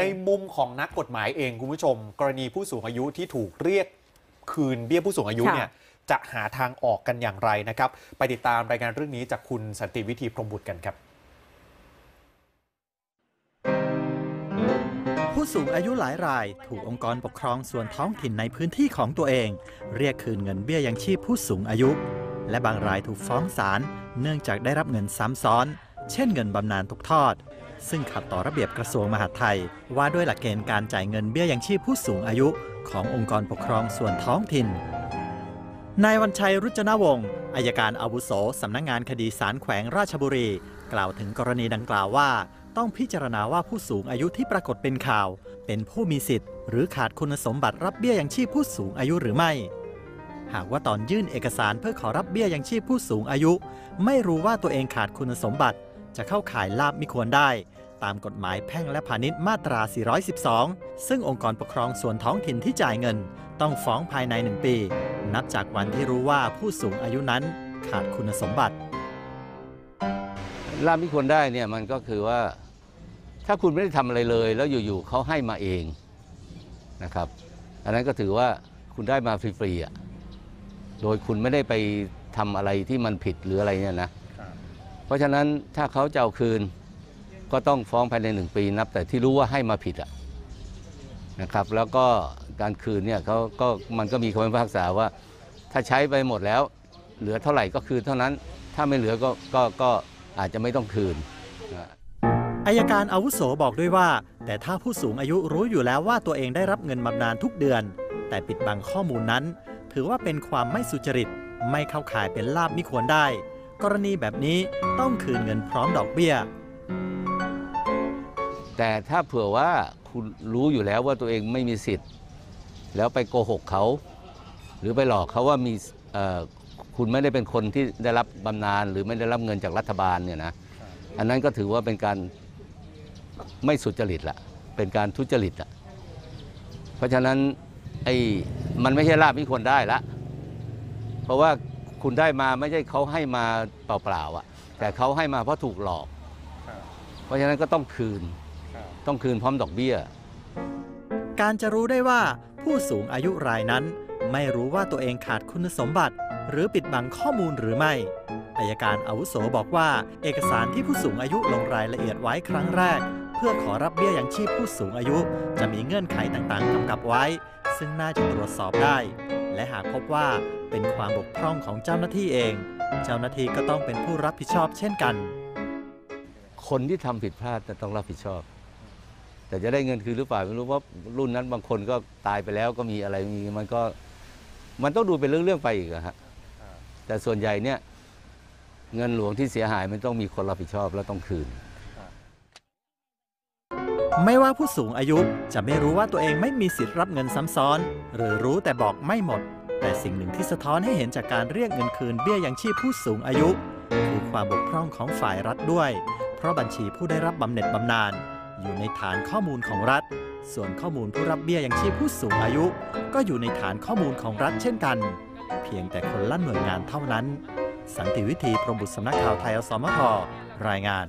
ในมุมของนักกฎหมายเองคุณผู้ชม กรณีผู้สูงอายุที่ถูกเรียกคืนเบี้ยผู้สูงอายุค่ะเนี่ยจะหาทางออกกันอย่างไรนะครับ ไปติดตามรายงานเรื่องนี้จากคุณสันติวิธีพรหมบุตรกันครับ ผู้สูงอายุหลายราย ถูกองค์กรปกครองส่วนท้องถิ่นในพื้นที่ของตัวเอง เรียกคืนเงินเบี้ยยังชีพผู้สูงอายุ และบางรายถูกฟ้องศาลเนื่องจากได้รับเงินซ้ำซ้อน เช่นเงินบำนาญตกทอด ซึ่งขัดต่อระเบียบกระทรวงมหาดไทย ว่าด้วยหลักเกณฑ์การจ่ายเงินเบี้ยยังชีพผู้สูงอายุขององค์กรปกครองส่วนท้องถิ่น นายวันชัยรุจนาวงศ์อายการอาวุโสสำนักงงานคดีศาลแขวงราชบุรี กล่าวถึงกรณีดังกล่าวว่า ต้องพิจารณาว่าผู้สูงอายุที่ปรากฏเป็นข่าว เป็นผู้มีสิทธิ์ หรือขาดคุณสมบัติรับเบี้ยยังชีพผู้สูงอายุหรือไม่หากว่าตอนยื่นเอกสารเพื่อขอรับเบี้ยยังชีพผู้สูงอายุ ไม่รู้ว่าตัวเองขาดคุณสมบัติ จะเข้าข่ายลาบมิควรได้ ตามกฎหมายแพ่งและพาณิชย์มาตรา 412 ซึ่งองค์กรปกครองส่วนท้องถิ่นที่จ่ายเงิน ต้องฟ้องภายใน 1 ปี นับจากวันที่รู้ว่าผู้สูงอายุนั้นขาดคุณสมบัติ ลาบที่ควรได้เนี่ยมันก็คือว่า ถ้าคุณไม่ได้ทำอะไรเลย แล้วอยู่ๆเขาให้มาเองนะครับอันนั้นก็ถือว่าคุณได้มาฟรีๆอะโดยคุณไม่ได้ไปทำอะไรที่มันผิดหรืออะไรเนี่ยนะ เพราะฉะนั้นถ้าเขาจะเอาคืนก็ต้องฟ้องภายในหนึ่งปีนับ แต่ที่รู้ว่าให้มาผิดอะนะครับ แล้วก็การคืนเนี่ยเขาก็มันก็มีคำพิพากษาว่า ถ้าใช้ไปหมดแล้ว เหลือเท่าไหร่ก็คืนเท่านั้น ถ้าไม่เหลือก็ก็ก็อาจจะไม่ต้องคืนอายการอาวุโสบอกด้วยว่า แต่ถ้าผู้สูงอายุรู้อยู่แล้วว่าตัวเองได้รับเงินบำนาญทุกเดือน แต่ปิดบังข้อมูลนั้น ถือว่าเป็นความไม่สุจริต ไม่เข้าข่ายเป็นลาบมิควรได้ กรณีแบบนี้ต้องคืนเงินพร้อมดอกเบี้ย แต่ถ้าเผื่อว่าคุณรู้อยู่แล้วว่าตัวเองไม่มีสิทธิ์ แล้วไปโกหกเขา หรือไปหลอกเขาว่ามีคุณไม่ได้เป็นคนที่ได้รับบำนาญหรือไม่ได้รับเงินจากรัฐบาลเนี่ยนะอันนั้นก็ถือว่าเป็นการไม่สุจริตละเป็นการทุจริตละเพราะฉะนั้นไอ้มันไม่ใช่ลาบที่ควรได้ละ เพราะว่า คุณได้มาไม่ใช่เขาให้มาเปล่าๆอะแต่เขาให้มาเพราะถูกหลอก เพราะฉะนั้นก็ต้องคืน ต้องคืนพร้อมดอกเบี้ย การจะรู้ได้ว่าผู้สูงอายุรายนั้น ไม่รู้ว่าตัวเองขาดคุณสมบัติ หรือปิดบังข้อมูลหรือไม่อายการอาวุโสบอกว่า เอกสารที่ผู้สูงอายุลงรายละเอียดไว้ครั้งแรก เพื่อขอรับเบี้ยยังชีพผู้สูงอายุ จะมีเงื่อนไขต่างๆกำกับไว้ ซึ่งน่าจะตรวจสอบได้ และหากพบว่าเป็นความบกพร่องของเจ้าหน้าที่เอง เจ้าหน้าที่ก็ต้องเป็นผู้รับผิดชอบเช่นกัน คนที่ทำผิดพลาดจะต้องรับผิดชอบ แต่จะได้เงินคืนหรือเปล่าไม่รู้เพราะรุ่นนั้นบางคนก็ตายไปแล้วก็มีอะไรมีมันก็มันต้องดูเป็นเรื่องๆไปอีกอะฮะแต่ส่วนใหญ่เนี่ยเงินหลวงที่เสียหายมันต้องมีคนรับผิดชอบและต้องคืน ไม่ว่าผู้สูงอายุจะไม่รู้ว่าตัวเองไม่มีสิทธิ์รับเงินซ้ำซ้อน หรือรู้แต่บอกไม่หมด แต่สิ่งหนึ่งที่สะท้อนให้เห็นจากการเรียกเงินคืนเบี้ยยังชีพผู้สูงอายุ คือความบกพร่องของฝ่ายรัฐด้วย เพราะบัญชีผู้ได้รับบำเหน็จบำนาญอยู่ในฐานข้อมูลของรัฐ ส่วนข้อมูลผู้รับเบี้ยยังชีพผู้สูงอายุ ก็อยู่ในฐานข้อมูลของรัฐเช่นกัน เพียงแต่คนละหน่วยงานเท่านั้น สันติวิธีพรมบุตรสำนักข่าวไทยอสมทรายงาน